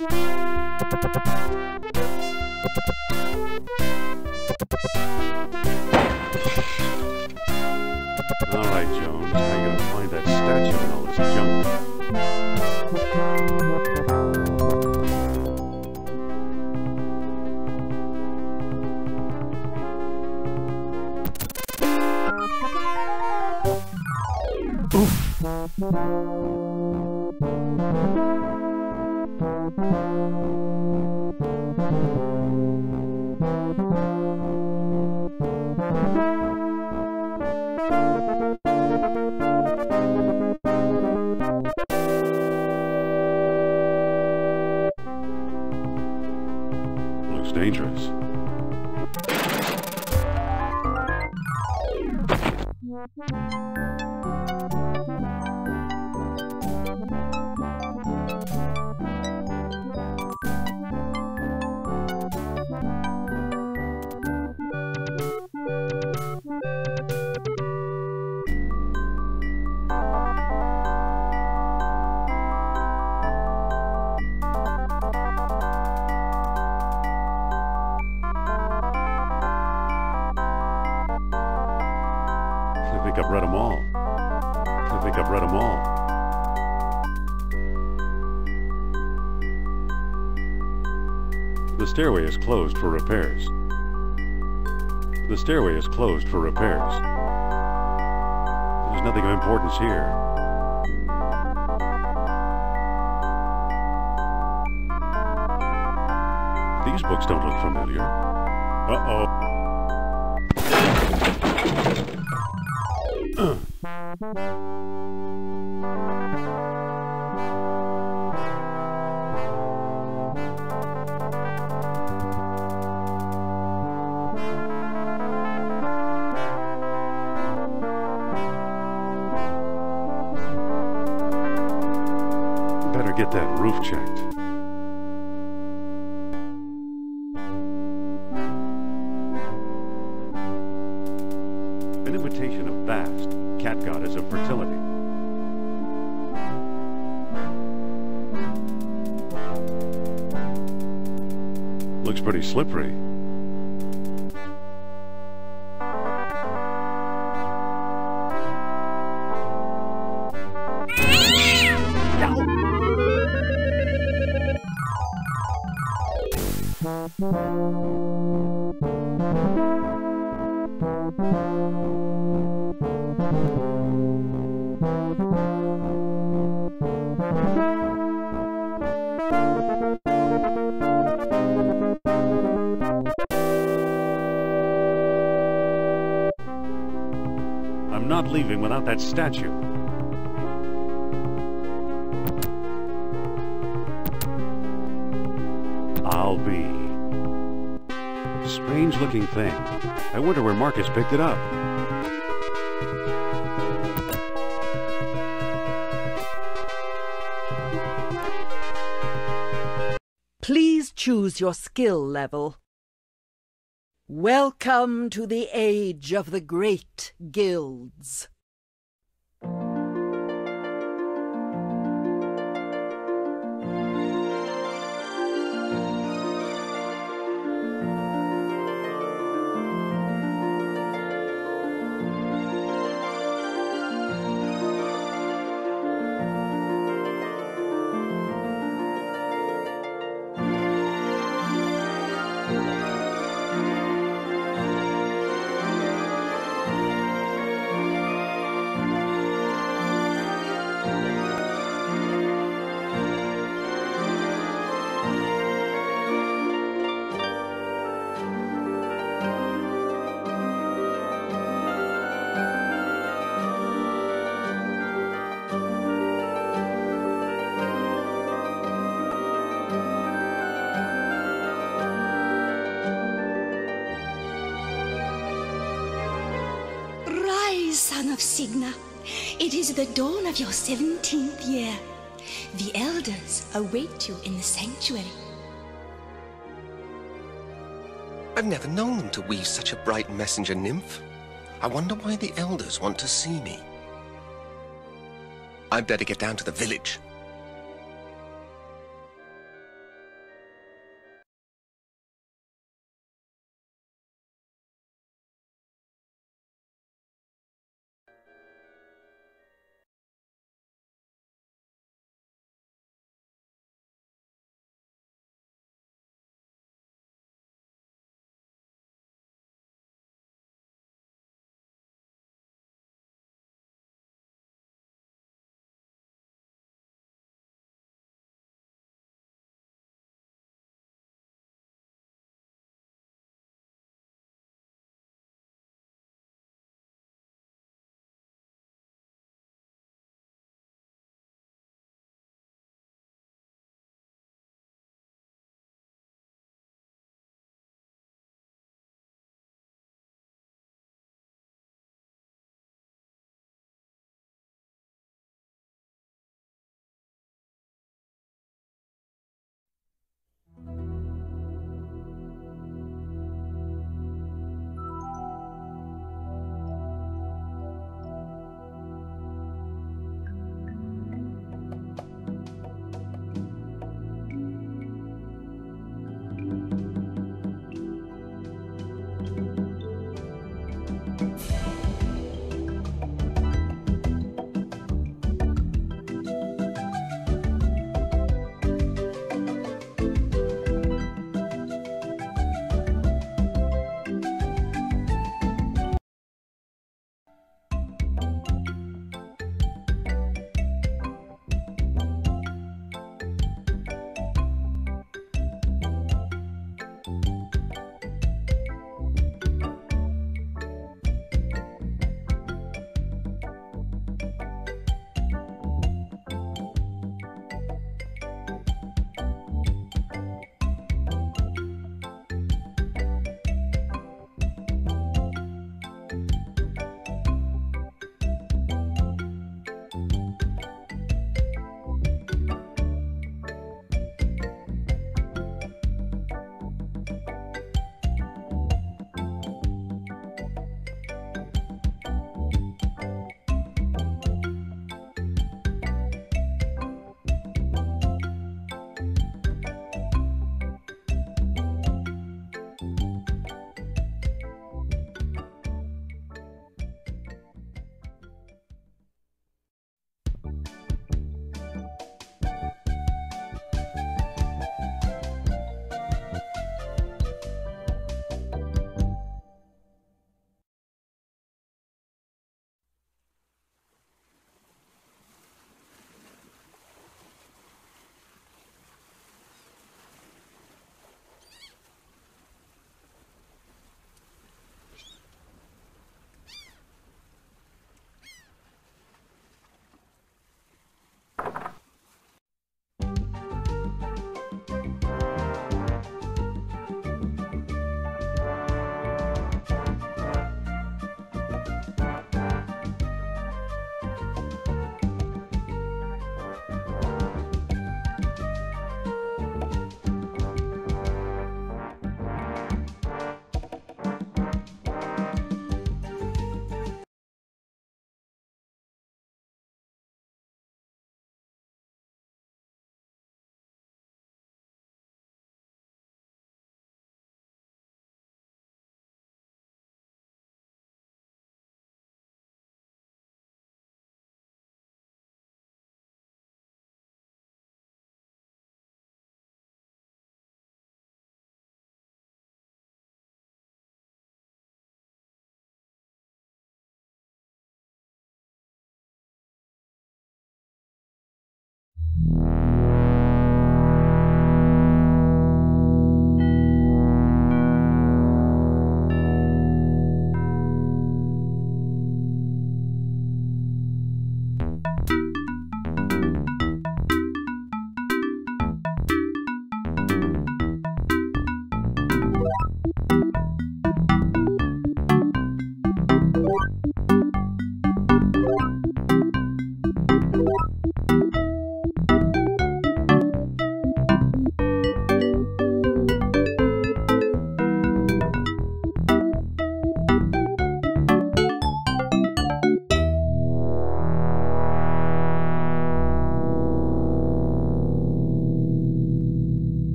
All right, Jones. How you gonna find that statue and all this junk? Looks dangerous. Stairway is closed for repairs. The stairway is closed for repairs. There's nothing of importance here. These books don't look familiar. Uh-oh. get that roof checked. An imitation of Bast, cat goddess of fertility. Looks pretty slippery. I'm not leaving without that statue. I'll be. Strange looking thing. I wonder where Marcus picked it up. Please choose your skill level. Welcome to the age of the great guilds. Of Signa. It is the dawn of your seventeenth year. The elders await you in the sanctuary. I've never known them to weave such a bright messenger nymph. I wonder why the elders want to see me. I'd better get down to the village.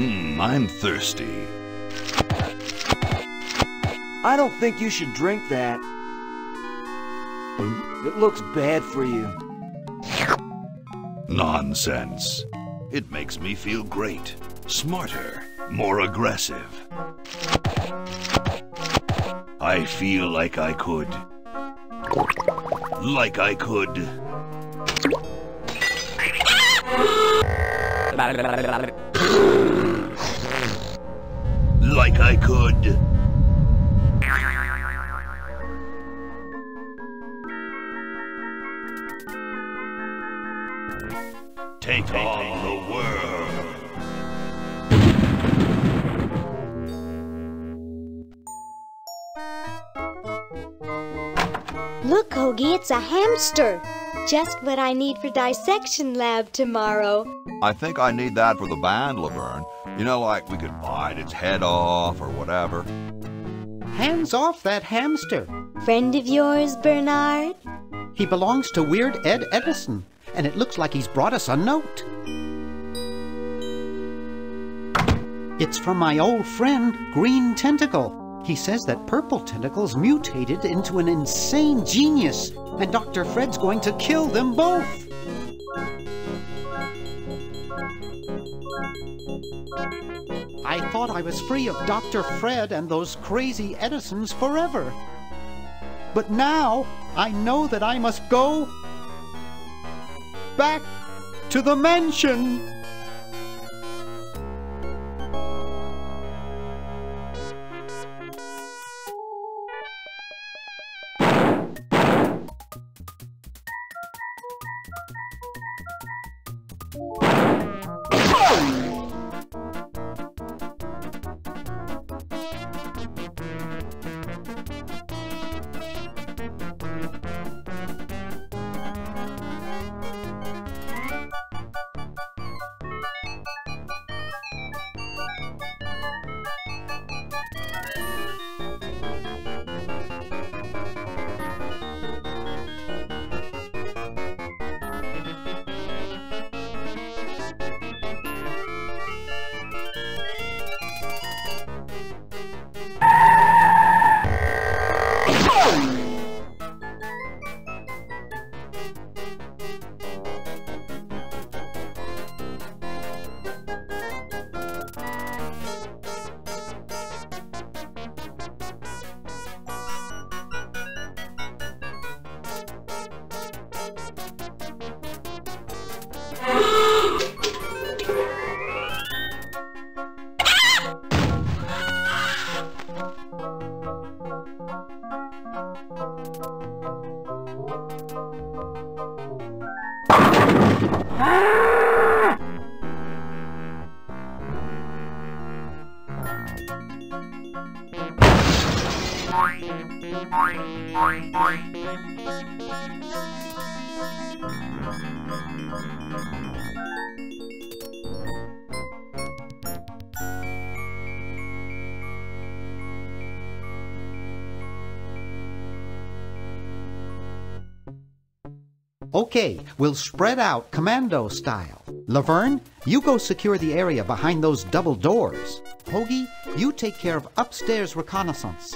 Hmm, I'm thirsty. I don't think you should drink that. It looks bad for you. Nonsense. It makes me feel great. Smarter. More aggressive. I feel like I could. Like I could. Like I could. Take on the world. Look, Hoagie, it's a hamster. Just what I need for dissection lab tomorrow. I think I need that for the band, Laverne. You know, like we could bite its head off or whatever. Hands off that hamster. Friend of yours, Bernard? He belongs to Weird Ed Edison, and it looks like he's brought us a note. It's from my old friend, Green Tentacle. He says that Purple Tentacle's mutated into an insane genius, and Dr. Fred's going to kill them both. I thought I was free of Dr. Fred and those crazy Edisons forever. But now I know that I must go back to the mansion. Okay, we'll spread out commando style. Laverne, you go secure the area behind those double doors. Hoagie, you take care of upstairs reconnaissance.